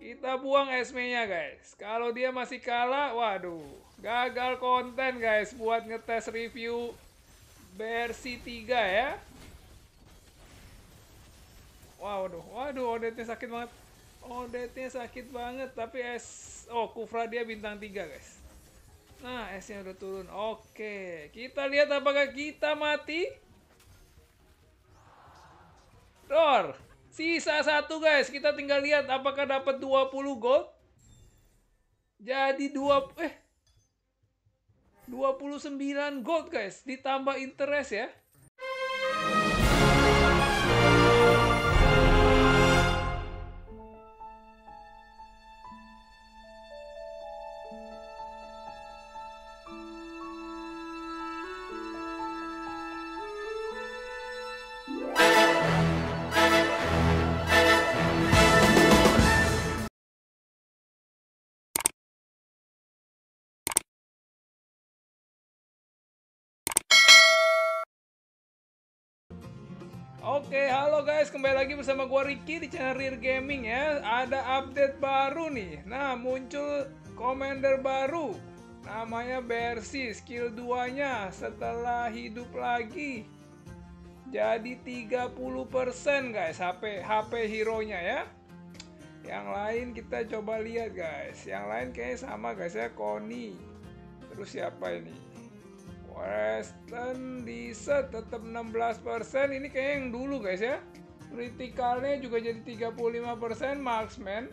Kita buang esmenya guys. Kalau dia masih kalah, waduh. Gagal konten guys buat ngetes review versi 3 ya. Waduh, waduh, ODT sakit banget. ODT sakit banget, tapi S... Oh, Kufra dia bintang 3 guys. Nah, S-nya udah turun. Oke, kita lihat apakah kita mati. Dor, sisa satu guys. Kita tinggal lihat apakah dapat 20 gold. Jadi dua eh 29 gold guys, ditambah interest ya. Oke, halo guys, kembali lagi bersama gua Ricky di channel Rear Gaming ya. Ada update baru nih. Nah, muncul commander baru. Namanya Bersi, skill 2-nya setelah hidup lagi. Jadi 30% guys HP HP hero-nya ya. Yang lain kita coba lihat guys. Yang lain kayaknya sama guys ya, Koni. Terus siapa ini? Western set tetap 16% ini kayak yang dulu guys ya. Criticalnya juga jadi 35% Marksman.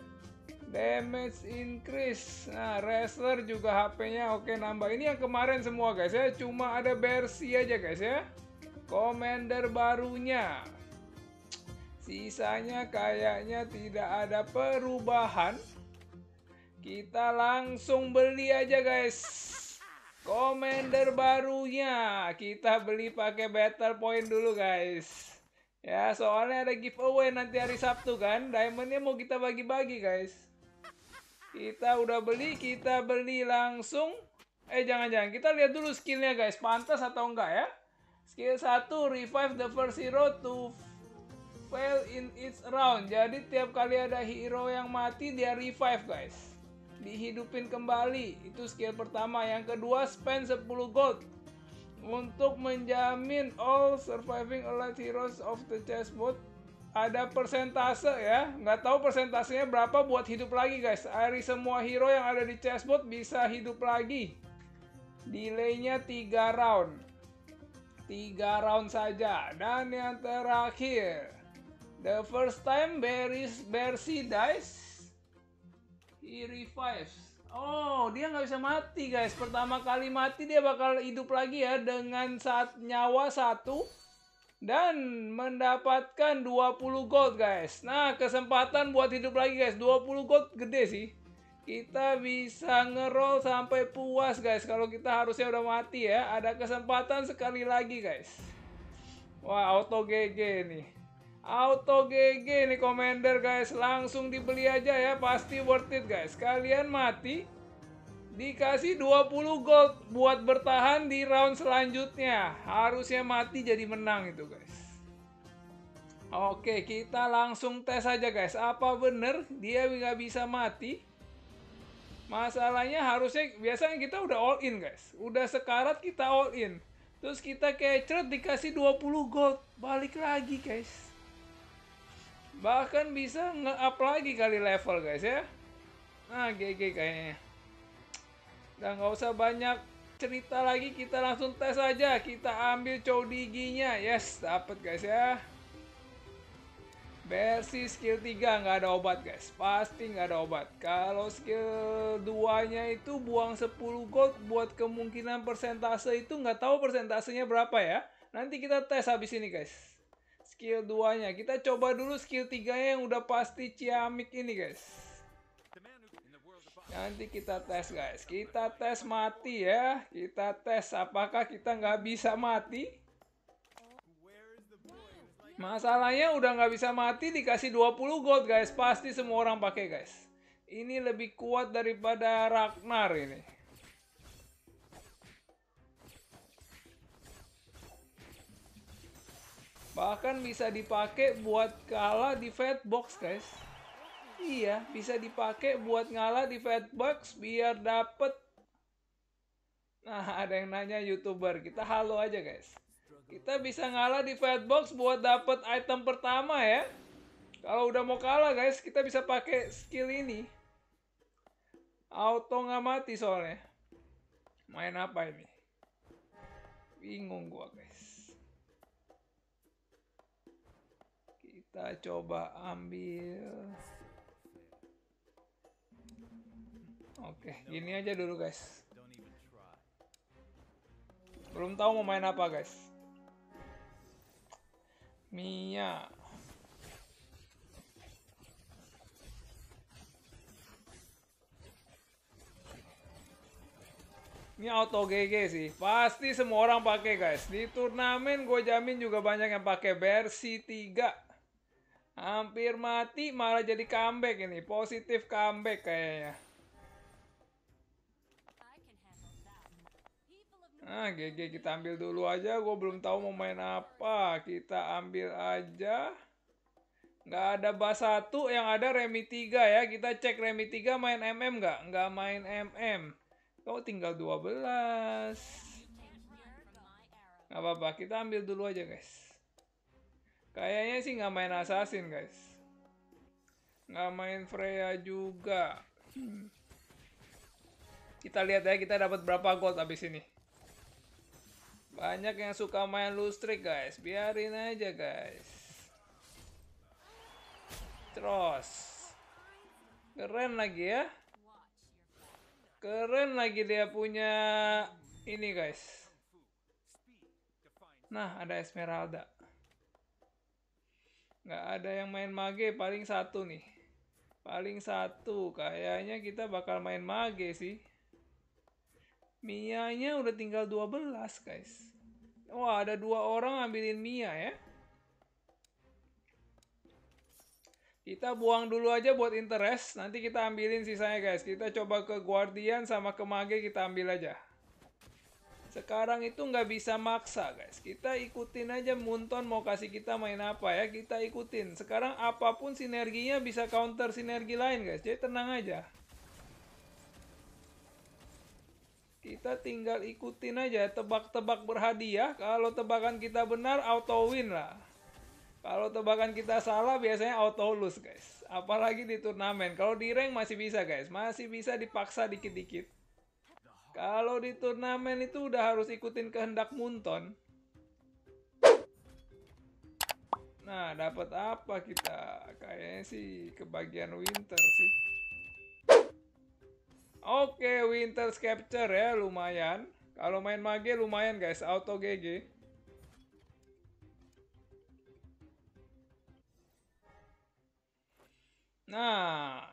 Damage increase. Nah wrestler juga HP-nya oke nambah. Ini yang kemarin semua guys ya. Cuma ada versi aja guys ya. Commander barunya. Sisanya kayaknya tidak ada perubahan. Kita langsung beli aja guys Commander barunya. Kita beli pakai battle point dulu guys. Ya soalnya ada giveaway nanti hari Sabtu kan? Diamondnya mau kita bagi-bagi guys. Kita udah beli kita beli langsung. Eh jangan-jangan. Kita lihat dulu skillnya guys. Pantas atau enggak ya? Skill 1 revive the first hero to fail in its round. Jadi tiap kali ada hero yang mati dia revive guys dihidupin kembali. Itu skill pertama. Yang kedua, spend 10 gold. Untuk menjamin all surviving elite heroes of the chessboard ada persentase ya. Nggak tahu persentasenya berapa buat hidup lagi guys. Dari semua hero yang ada di chessboard bisa hidup lagi. Delaynya 3 round. 3 round saja. Dan yang terakhir. The first time Beris Bersi dies He revives. Oh, dia nggak bisa mati guys. Pertama kali mati dia bakal hidup lagi ya dengan saat nyawa satu dan mendapatkan 20 gold guys. Nah, kesempatan buat hidup lagi guys. 20 gold gede sih. Kita bisa ngeroll sampai puas guys. Kalau kita harusnya udah mati ya. Ada kesempatan sekali lagi guys. Wah, auto GG nih. Auto GG nih Commander guys. Langsung dibeli aja ya Pasti worth it guys. Kalian mati Dikasih 20 gold Buat bertahan di round selanjutnya. Harusnya mati jadi menang itu guys. Oke kita langsung tes aja guys. Apa bener dia nggak bisa mati? Masalahnya harusnya Biasanya kita udah all in guys. Udah sekarat kita all in. Terus kita kecret dikasih 20 gold. Balik lagi guys bahkan bisa nge-up lagi kali level guys ya. Nah GG kayaknya. Dan nggak usah banyak cerita lagi kita langsung tes aja. Kita ambil codiginya yes dapet guys ya. Versi skill 3 nggak ada obat guys. Pasti nggak ada obat. Kalau skill 2 nya itu buang 10 gold buat kemungkinan persentase itu nggak tahu persentasenya berapa ya. Nanti kita tes habis ini guys skill 2-nya. Kita coba dulu skill 3-nya yang udah pasti ciamik ini, guys. Nanti kita tes, guys. Kita tes mati ya. Kita tes apakah kita nggak bisa mati. Masalahnya udah nggak bisa mati dikasih 20 gold, guys. Pasti semua orang pakai, guys. Ini lebih kuat daripada Ragnar ini. Bahkan bisa dipakai buat kalah di fat box guys. Iya, bisa dipakai buat ngalah di Fatbox biar dapet. Nah, ada yang nanya YouTuber. Kita halo aja, guys. Kita bisa ngalah di Fatbox buat dapet item pertama ya. Kalau udah mau kalah, guys, kita bisa pakai skill ini. Auto nggak mati soalnya. Main apa ini? Bingung gua, guys. Kita coba ambil Oke, gini aja dulu guys. Belum tahu mau main apa guys. Mia. Ini auto GG sih. Pasti semua orang pakai guys. Di turnamen gue jamin juga banyak yang pakai versi 3. Hampir mati malah jadi comeback ini. Positif comeback kayaknya. Nah, GG kita ambil dulu aja. Gue belum tahu mau main apa. Kita ambil aja. Nggak ada bas 1, yang ada remi 3 ya. Kita cek remi 3 main MM nggak? Nggak main MM. Kau tinggal 12. Nggak apa-apa, kita ambil dulu aja guys. Kayaknya sih nggak main assassin guys. Nggak main Freya juga. Hmm. Kita lihat ya, kita dapat berapa gold abis ini. Banyak yang suka main lustrik guys. Biarin aja guys. Terus. Keren lagi ya. Keren lagi dia punya ini guys. Nah ada Esmeralda. Nggak ada yang main mage paling satu nih. Paling satu. Kayaknya kita bakal main mage sih. Mia-nya udah tinggal 12 guys. Wah ada dua orang ambilin Mia ya. Kita buang dulu aja buat interest. Nanti kita ambilin sisanya guys. Kita coba ke Guardian sama ke Mage kita ambil aja. Sekarang itu nggak bisa maksa guys. Kita ikutin aja Munton mau kasih kita main apa ya. Kita ikutin. Sekarang apa pun sinerginya bisa counter sinergi lain guys. Jadi tenang aja. Kita tinggal ikutin aja, tebak-tebak berhadiah. Kalau tebakan kita benar, auto win lah. Kalau tebakan kita salah, biasanya auto lose, guys. Apalagi di turnamen. Kalau di rank masih bisa, guys. Masih bisa dipaksa dikit-dikit. Kalau di turnamen itu udah harus ikutin kehendak Munton. Nah, dapat apa kita? Kayaknya sih kebagian winter sih. Oke, Winter Capture ya, lumayan. Kalau main mage lumayan guys, auto GG. Nah,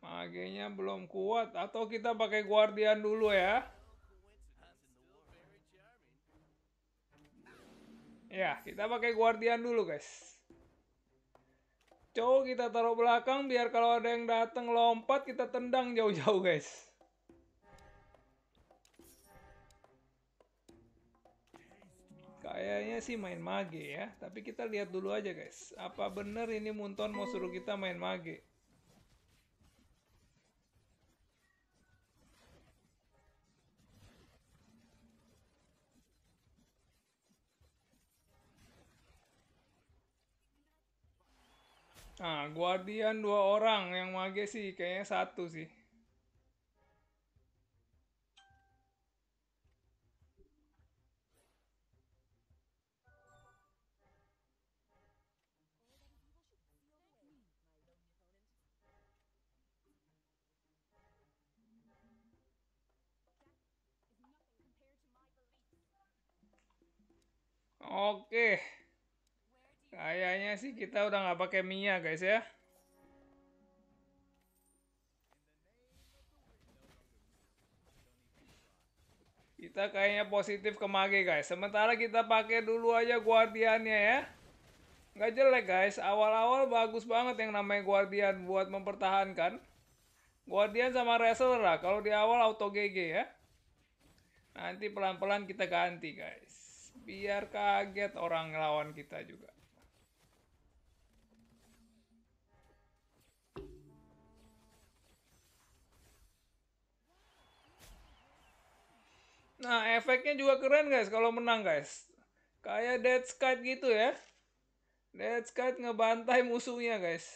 magenya belum kuat. Atau kita pakai Guardian dulu ya. Ya, kita pakai Guardian dulu guys. Cowok kita taruh belakang biar kalau ada yang datang lompat kita tendang jauh-jauh guys. Kayaknya sih main mage ya, tapi kita lihat dulu aja guys. Apa bener ini Munton mau suruh kita main mage? Nah, Guardian dua orang, yang mage sih kayaknya satu sih. Oke. Kayaknya sih kita udah nggak pakai Mia guys ya. Kita kayaknya positif ke Mage guys. Sementara kita pakai dulu aja Guardiannya ya. Nggak jelek guys. Awal-awal bagus banget yang namanya Guardian buat mempertahankan. Guardian sama Wrestler lah. Kalau di awal auto GG ya. Nanti pelan-pelan kita ganti guys. Biar kaget orang lawan kita juga. Nah, efeknya juga keren guys kalau menang guys. Kayak Dead gitu ya. Dead ngebantai musuhnya guys.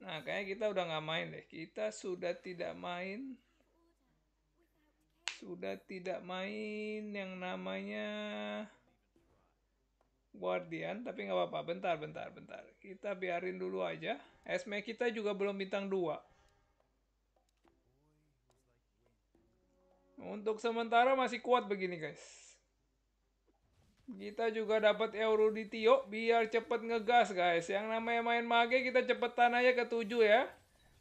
Nah, kayaknya kita udah nggak main deh. Kita sudah tidak main. Sudah tidak main yang namanya Guardian. Tapi nggak apa-apa. Bentar, bentar, bentar. Kita biarin dulu aja. Esme kita juga belum bintang 2. Untuk sementara masih kuat begini guys. Kita juga dapat Euruditio biar cepet ngegas guys. Yang namanya main mage kita cepetan aja ke 7 ya.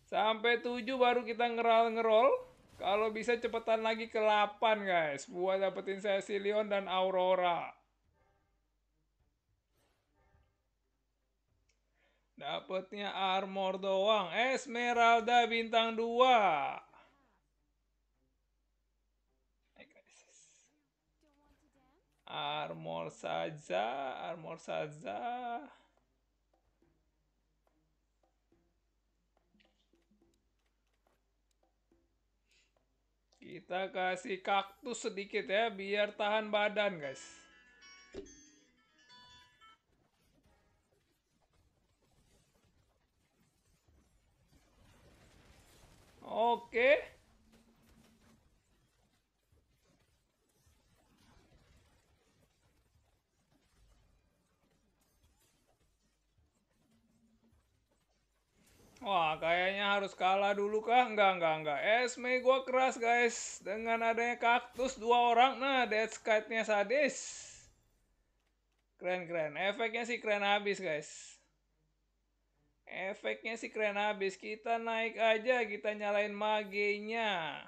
Sampai 7 baru kita ngerol-ngerol. Kalau bisa cepetan lagi ke 8 guys. Buat dapetin Cecilion dan Aurora. Dapatnya armor doang. Esmeralda bintang 2. Armor saja, armor saja. Kita kasih kaktus sedikit ya, biar tahan badan guys. Oke. Wah, kayaknya harus kalah dulu kah? Enggak, enggak, enggak. Esme gua keras, guys. Dengan adanya kaktus dua orang. Nah, Dead Skite-nya sadis. Keren, keren. Efeknya sih keren habis, guys. Efeknya sih keren habis. Kita naik aja, kita nyalain magenya.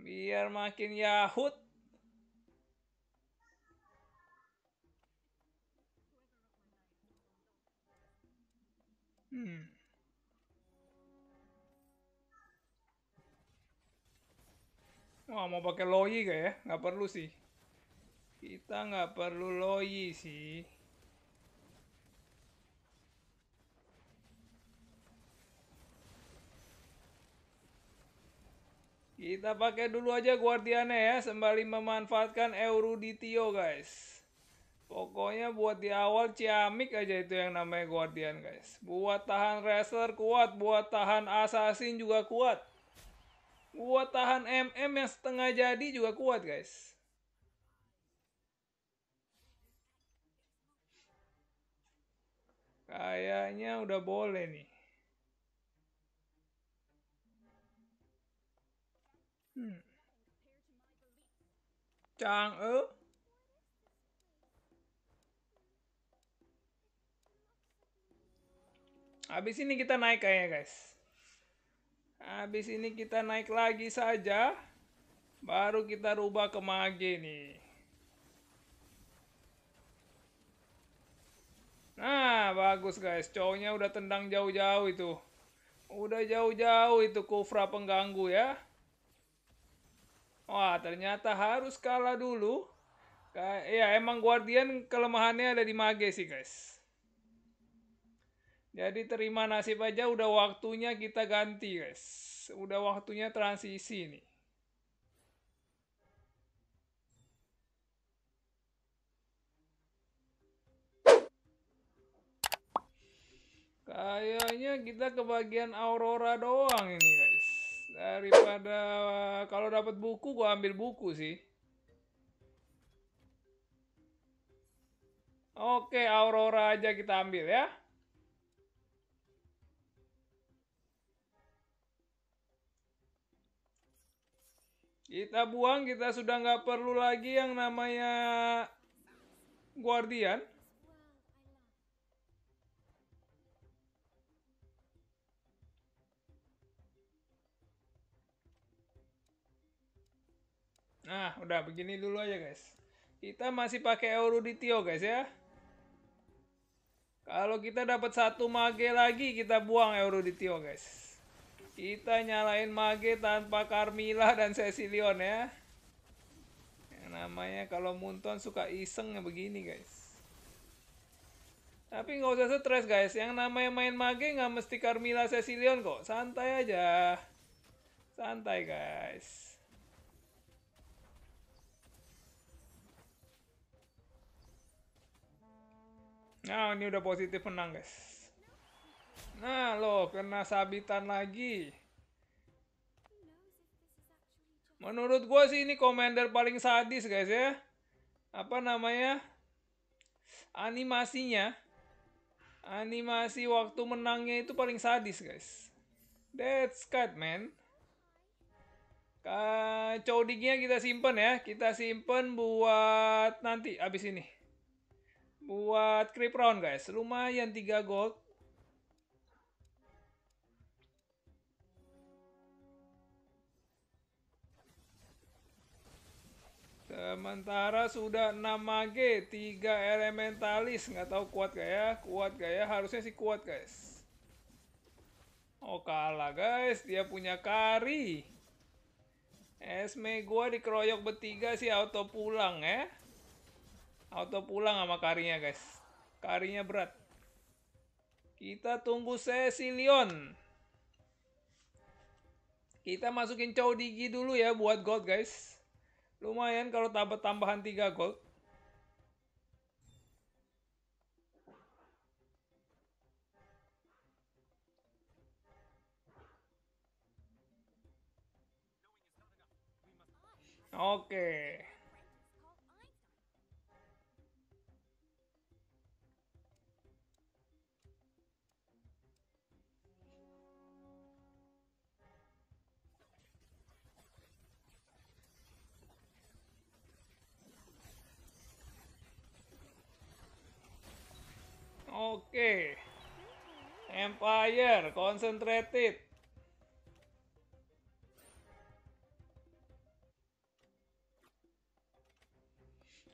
Biar makin yahut. Hmm. Wah, mau pakai loyi gak ya? Nggak perlu sih. Kita nggak perlu loyi sih. Kita pakai dulu aja guardiannya ya, sembari memanfaatkan Euruditio guys. Pokoknya buat di awal ciamik aja itu yang namanya guardian guys. Buat tahan racer kuat, buat tahan assassin juga kuat. Buat tahan MM yang setengah jadi juga kuat, guys. Kayaknya udah boleh nih. Hmm. Chang'e. Habis ini kita naik kayaknya, guys. Habis ini kita naik lagi saja. Baru kita rubah ke mage nih. Nah, bagus guys. Cowoknya udah tendang jauh-jauh itu. Udah jauh-jauh itu kufra pengganggu ya. Wah, ternyata harus kalah dulu. Ya, emang Guardian kelemahannya ada di mage sih guys. Jadi terima nasib aja udah waktunya kita ganti guys. Udah waktunya transisi nih. Kayaknya kita kebagian Aurora doang ini guys. Daripada kalau dapat buku gua ambil buku sih. Oke, Aurora aja kita ambil ya. Kita buang, kita sudah nggak perlu lagi yang namanya Guardian. Nah, udah begini dulu aja guys. Kita masih pakai Euruditio guys ya. Kalau kita dapat satu mage lagi, kita buang Euruditio guys. Kita nyalain Mage tanpa Carmilla dan Cecilion ya. Yang namanya kalau Munton suka iseng ya begini guys. Tapi nggak usah stres guys. Yang namanya main Mage nggak mesti Carmilla Cecilion kok. Santai aja. Santai guys. Nah ini udah positif menang guys. Nah, loh, kena sabitan lagi. Menurut gue sih ini commander paling sadis, guys ya. Apa namanya? Animasinya. Animasi waktu menangnya itu paling sadis, guys. That's cut, man. Codingnya kita simpen ya. Kita simpen buat nanti abis ini. Buat creep round guys. Lumayan 3 gold. Sementara sudah 6 mage, 3 elementalis. Nggak tahu kuat gak ya? Kuat gak ya? Harusnya sih kuat guys. Oh kalah guys. Dia punya kari. Esme gua dikeroyok bertiga sih auto pulang ya. Auto pulang sama karinya guys. Karinya berat. Kita tunggu sesi Leon. Kita masukin Chow Digi dulu ya buat gold guys. Lumayan kalau tambah tambahan 3 gold. Oke. Oke. Empire, concentrated.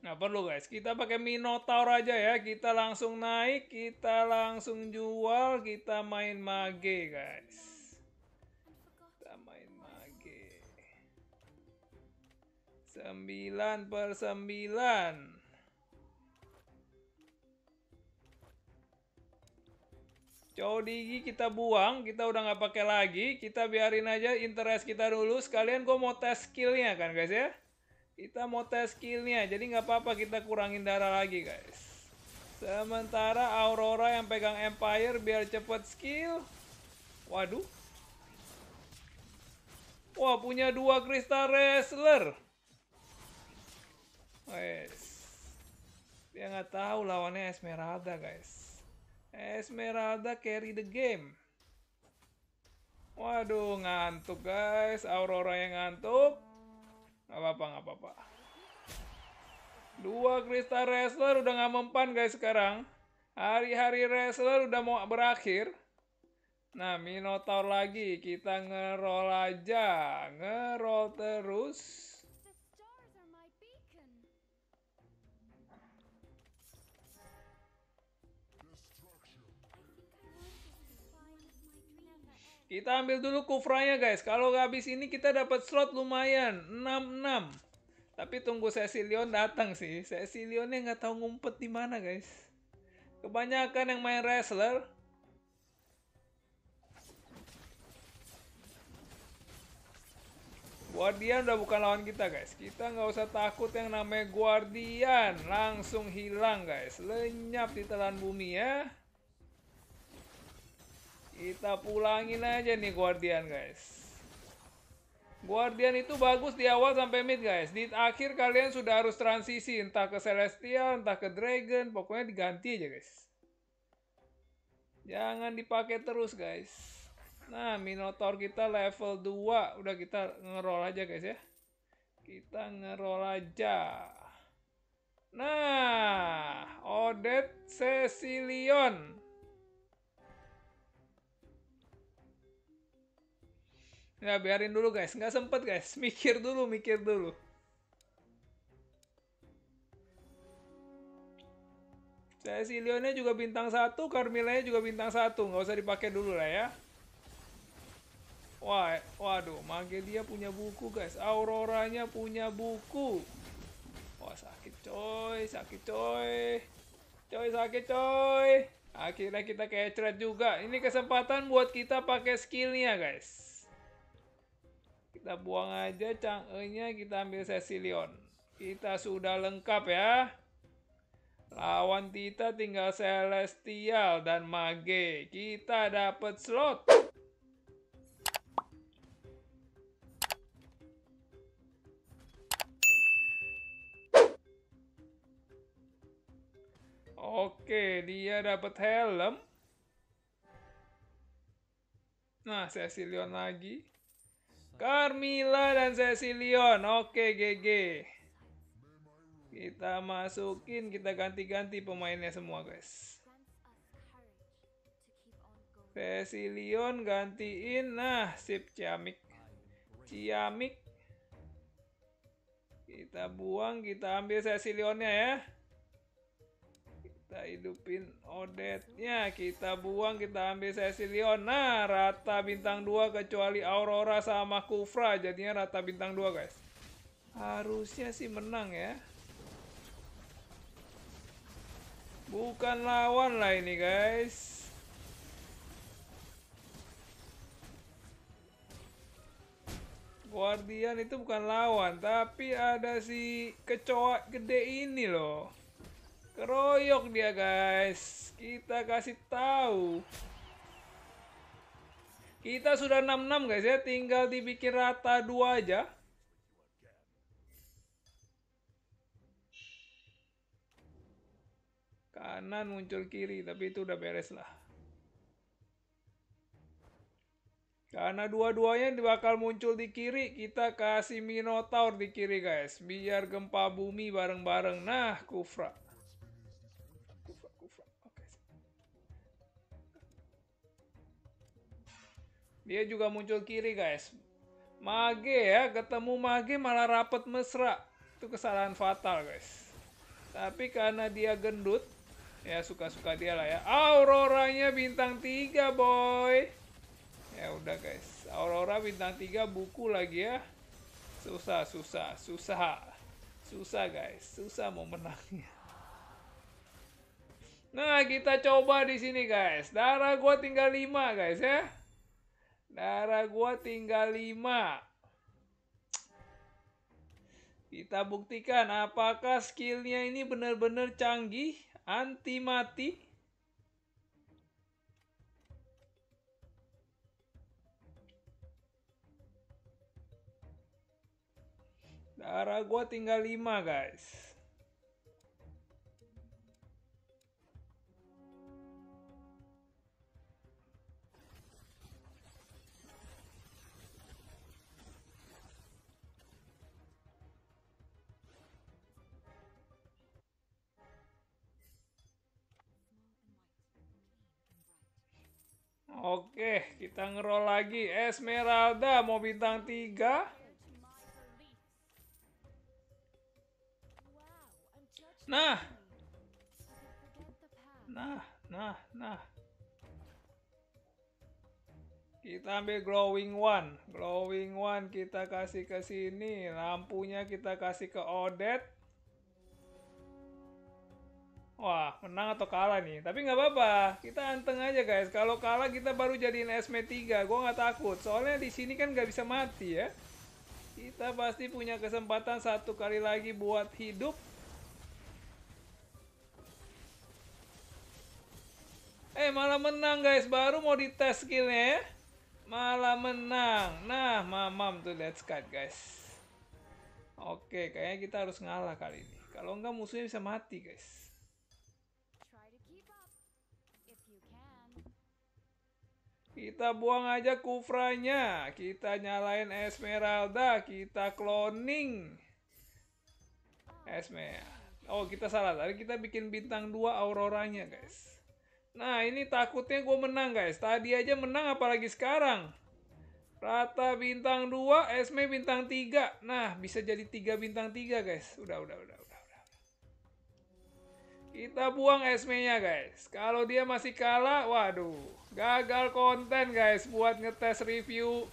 Nah perlu guys, kita pakai Minotaur aja ya. Kita langsung naik, kita langsung jual, kita main mage guys. Kita main mage. 9 per 9. Digi kita buang, kita udah nggak pakai lagi, kita biarin aja interest kita dulu. Sekalian gue mau tes skillnya kan guys ya. Kita mau tes skillnya, jadi nggak apa-apa kita kurangin darah lagi guys. Sementara Aurora yang pegang Empire biar cepet skill. Waduh. Wah punya dua Crystal Wrestler. Guys. Dia nggak tahu lawannya Esmeralda guys. Esmeralda carry the game. Waduh ngantuk guys. Aurora yang ngantuk. Gak apa-apa, gak apa-apa. Dua Crystal Wrestler udah gak mempan guys sekarang. Hari-hari Wrestler udah mau berakhir. Nah, Minotaur lagi. Kita ngerol aja. Ngerol terus. Kita ambil dulu kufranya guys. Kalau habis ini kita dapat slot lumayan. 6-6. Tapi tunggu sesi Leon datang sih. Sesi Leonnya nggak tahu ngumpet di mana guys. Kebanyakan yang main wrestler. Guardian udah bukan lawan kita guys. Kita nggak usah takut yang namanya Guardian. Langsung hilang guys. Lenyap di telan bumi ya. Kita pulangin aja nih Guardian guys. Guardian itu bagus di awal sampai mid guys. Di akhir kalian sudah harus transisi entah ke Celestial, entah ke Dragon, pokoknya diganti aja guys. Jangan dipakai terus guys. Nah, Minotaur kita level 2, udah kita ngerol aja guys ya. Kita ngerol aja. Nah, Odet Cecilion. Ya biarin dulu guys, nggak sempet guys, mikir dulu, mikir dulu. Saya si Leonnya juga bintang satu, Carmilla juga bintang satu, nggak usah dipakai dulu lah ya. Wah, waduh, Mage dia punya buku guys, Auroranya punya buku. Wah sakit coy, sakit coy, coy sakit coy. Akhirnya kita kecret juga. Ini kesempatan buat kita pakai skillnya guys. Kita buang aja cangenya, kita ambil sesi Leon. Kita sudah lengkap ya. Lawan Tita tinggal Celestial dan Mage. Kita dapat slot. Oke, dia dapat helm. Nah, Cecilion lagi. Carmilla dan Cecilion. Oke, GG. Kita masukin, kita ganti-ganti pemainnya semua, guys. Cecilion gantiin. Nah, sip Ciamik. Ciamik. Kita buang, kita ambil Cecilionnya ya. Kita hidupin Odette-nya. Kita buang, kita ambil Cecilion. Nah, rata bintang 2 kecuali Aurora sama Kufra. Jadinya rata bintang 2, guys. Harusnya sih menang ya. Bukan lawan lah ini guys. Guardian itu bukan lawan, tapi ada si kecoa gede ini loh. Keroyok dia guys. Kita kasih tahu. Kita sudah 66 guys ya, tinggal dibikin rata dua aja. kanan muncul kiri tapi itu udah beres lah karena dua-duanya bakal muncul di kiri kita kasih minotaur di kiri guys biar gempa bumi bareng-bareng nah kufra kufra dia juga muncul kiri guys. Mage ya. Ketemu mage malah rapet mesra. Itu kesalahan fatal guys. Tapi karena dia gendut ya suka-suka dia lah ya. Auroranya bintang 3 boy. Ya udah guys. Aurora bintang 3 buku lagi ya. Susah susah susah. Susah guys. Susah mau menangnya. Nah kita coba di sini guys. Darah gua tinggal 5 guys ya darah gua tinggal 5 kita buktikan apakah skillnya ini benar-benar canggih anti mati? Darah gua tinggal 5 guys Oke, kita ngerol lagi. Esmeralda mau bintang 3. Nah. Nah, nah, nah. Kita ambil glowing one. Glowing one kita kasih ke sini. Lampunya kita kasih ke Odette. Wah, menang atau kalah nih. Tapi nggak apa-apa. Kita anteng aja guys. Kalau kalah kita baru jadiin SME 3. Gue nggak takut. Soalnya di sini kan nggak bisa mati ya. Kita pasti punya kesempatan satu kali lagi buat hidup. Eh, malah menang guys. Baru mau dites skillnya ya. Malah menang. Nah, mamam tuh let's cut guys. Oke, kayaknya kita harus ngalah kali ini. Kalau nggak musuhnya bisa mati guys. Kita buang aja kufranya. Kita nyalain Esmeralda. Kita cloning. Esme. Oh, kita salah. Tadi kita bikin bintang 2 auroranya, guys. Nah, ini takutnya gue menang, guys. Tadi aja menang, apalagi sekarang. Rata bintang 2, Esme bintang 3. Nah, bisa jadi 3 bintang 3, guys. Udah, udah, udah. Kita buang Esme-nya, guys. Kalau dia masih kalah, waduh. Gagal konten guys buat ngetes review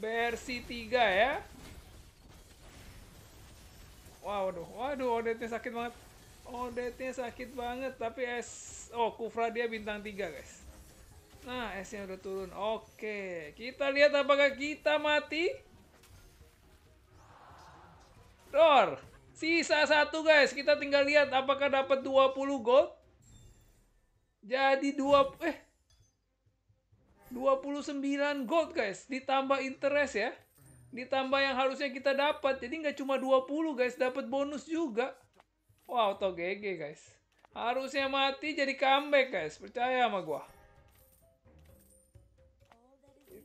versi 3 ya. Waduh, waduh Odette sakit banget. Odette sakit banget tapi S oh Kufra dia bintang 3 guys. Nah, S-nya udah turun. Oke, kita lihat apakah kita mati. Dor. Sisa satu guys. Kita tinggal lihat apakah dapat 20 gold. Jadi dua eh 29 gold guys. Ditambah interest ya. Ditambah yang harusnya kita dapat. Jadi nggak cuma 20 guys. Dapat bonus juga. Wow, auto GG guys. Harusnya mati jadi comeback guys. Percaya sama gua.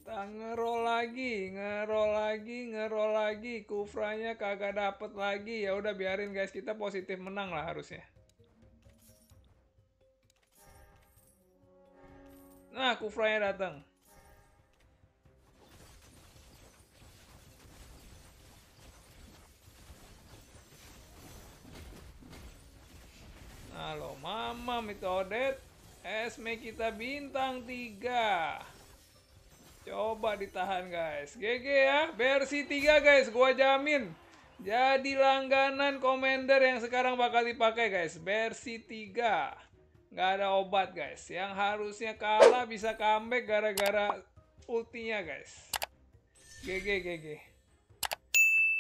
Kita ngerol lagi, ngerol lagi, ngerol lagi. Kufranya kagak dapet lagi. Ya udah biarin guys, kita positif menang lah harusnya. Nah, Kufranya datang. Halo mama Mitodet Esme kita bintang 3 Coba ditahan guys GG ya Versi 3 guys Gua jamin Jadi langganan Commander yang sekarang bakal dipakai guys Versi 3 Nggak ada obat guys Yang harusnya kalah bisa comeback gara-gara ultinya guys GG GG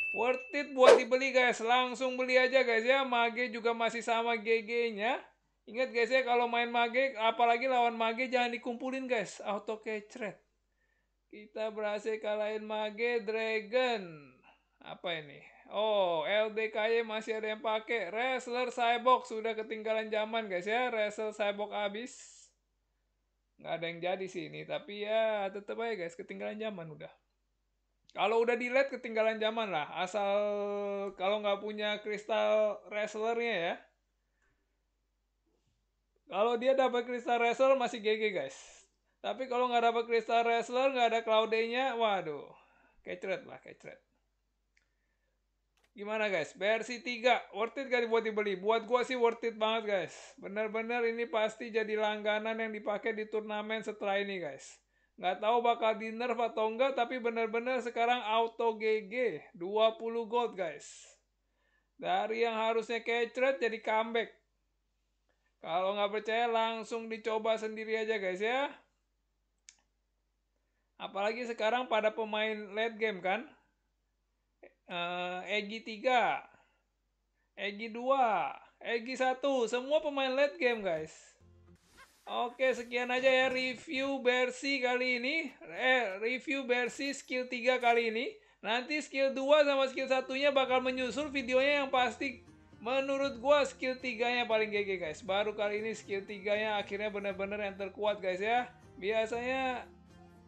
Worth it buat dibeli guys. Langsung beli aja guys ya. Mage juga masih sama GG-nya. Ingat guys ya kalau main Mage, apalagi lawan Mage jangan dikumpulin guys. Auto catch rate. Kita berhasil kalahin Mage Dragon. Apa ini? Oh, LDKY masih ada yang pakai. Wrestler Cyborg sudah ketinggalan zaman guys ya. Wrestler Cyborg habis. Nggak ada yang jadi sih ini. Tapi ya tetap aja guys. Ketinggalan zaman udah. Kalau udah di LED ketinggalan zaman lah. Asal kalau nggak punya kristal wrestlernya ya. Kalau dia dapat kristal wrestler masih GG guys. Tapi kalau nggak dapat kristal wrestler, nggak ada cloud-nya, waduh. Kecret lah, kecret. Gimana guys? Versi 3, worth it gak buat dibeli? Buat gua sih worth it banget guys. Bener-bener ini pasti jadi langganan yang dipakai di turnamen setelah ini guys. Nggak tahu bakal di nerf atau enggak, tapi benar-benar sekarang auto GG. 20 gold guys. Dari yang harusnya kecret jadi comeback. Kalau nggak percaya langsung dicoba sendiri aja guys ya. Apalagi sekarang pada pemain late game kan. Uh, Egi 3. Egi 2. Egi 1. Semua pemain late game guys. Oke, sekian aja ya review versi kali ini. Eh, review versi skill 3 kali ini. Nanti skill 2 sama skill satunya bakal menyusul videonya yang pasti menurut gua skill 3-nya paling GG guys. Baru kali ini skill 3-nya akhirnya bener-bener yang terkuat guys ya. Biasanya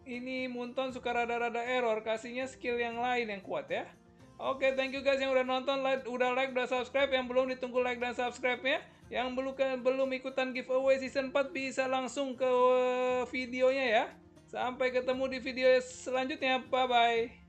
ini Munton suka rada-rada error, kasihnya skill yang lain yang kuat ya. Oke, thank you guys yang udah nonton, like, udah like, udah subscribe. Yang belum ditunggu like dan subscribe-nya. Yang belum belum ikutan giveaway season 4 bisa langsung ke videonya ya. Sampai ketemu di video selanjutnya. Bye bye.